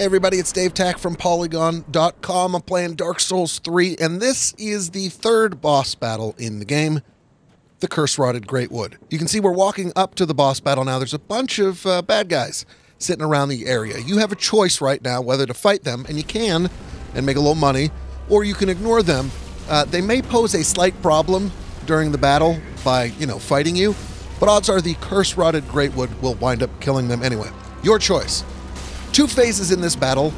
Hey everybody, it's Dave Tach from Polygon.com. I'm playing Dark Souls 3, and this is the third boss battle in the game, the Curse Rotted Greatwood. You can see we're walking up to the boss battle now. There's a bunch of uh, bad guys sitting around the area. You have a choice right now whether to fight them, and you can, and make a little money, or you can ignore them. Uh, they may pose a slight problem during the battle by, you know, fighting you, but odds are the Curse Rotted Greatwood will wind up killing them anyway. Your choice. Two phases in this battle,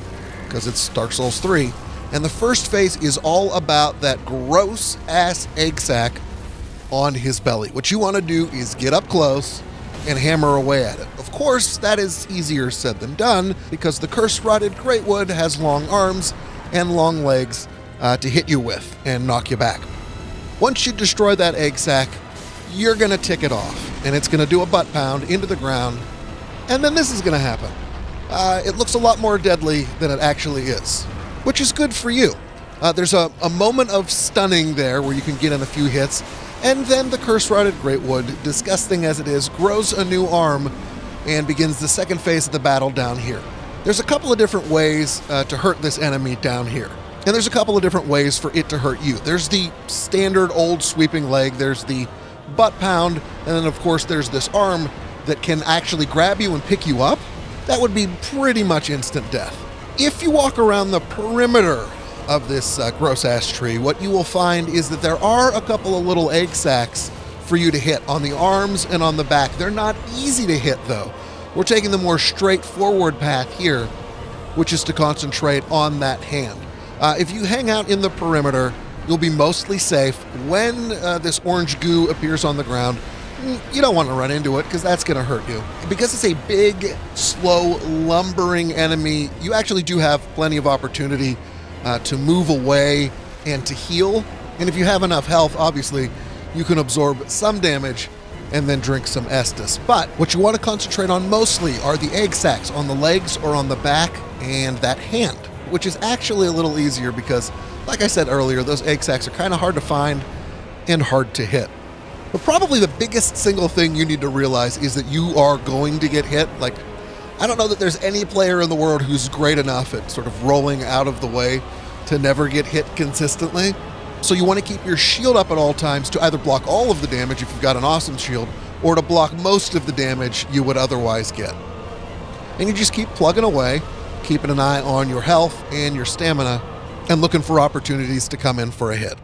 because it's Dark Souls 3, and the first phase is all about that gross ass egg sack on his belly. What you want to do is get up close and hammer away at it. Of course, that is easier said than done because the curse rotted Greatwood has long arms and long legs uh, to hit you with and knock you back. Once you destroy that egg sack, you're going to tick it off and it's going to do a butt pound into the ground, and then this is going to happen. Uh, it looks a lot more deadly than it actually is, which is good for you. Uh, there's a, a moment of stunning there where you can get in a few hits, and then the curse rotted Greatwood, disgusting as it is, grows a new arm and begins the second phase of the battle down here. There's a couple of different ways uh, to hurt this enemy down here. And there's a couple of different ways for it to hurt you. There's the standard old sweeping leg, there's the butt pound, and then of course there's this arm that can actually grab you and pick you up. That would be pretty much instant death. If you walk around the perimeter of this uh, gross ass tree, what you will find is that there are a couple of little egg sacs for you to hit on the arms and on the back. They're not easy to hit though. We're taking the more straightforward path here, which is to concentrate on that hand. Uh, if you hang out in the perimeter, you'll be mostly safe. When uh, this orange goo appears on the ground, you don't want to run into it because that's going to hurt you. Because it's a big, slow, lumbering enemy, you actually do have plenty of opportunity uh, to move away and to heal. And if you have enough health, obviously, you can absorb some damage and then drink some Estus. But what you want to concentrate on mostly are the egg sacs on the legs or on the back and that hand which is actually a little easier because, like I said earlier, those egg sacs are kind of hard to find and hard to hit. But probably the biggest single thing you need to realize is that you are going to get hit. Like, I don't know that there's any player in the world who's great enough at sort of rolling out of the way to never get hit consistently. So you want to keep your shield up at all times to either block all of the damage if you've got an awesome shield, or to block most of the damage you would otherwise get. And you just keep plugging away keeping an eye on your health and your stamina, and looking for opportunities to come in for a hit.